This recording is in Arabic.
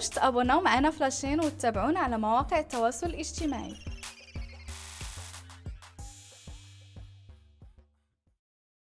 تابوناو معنا فلاشين وتتابعونا على مواقع التواصل الاجتماعي.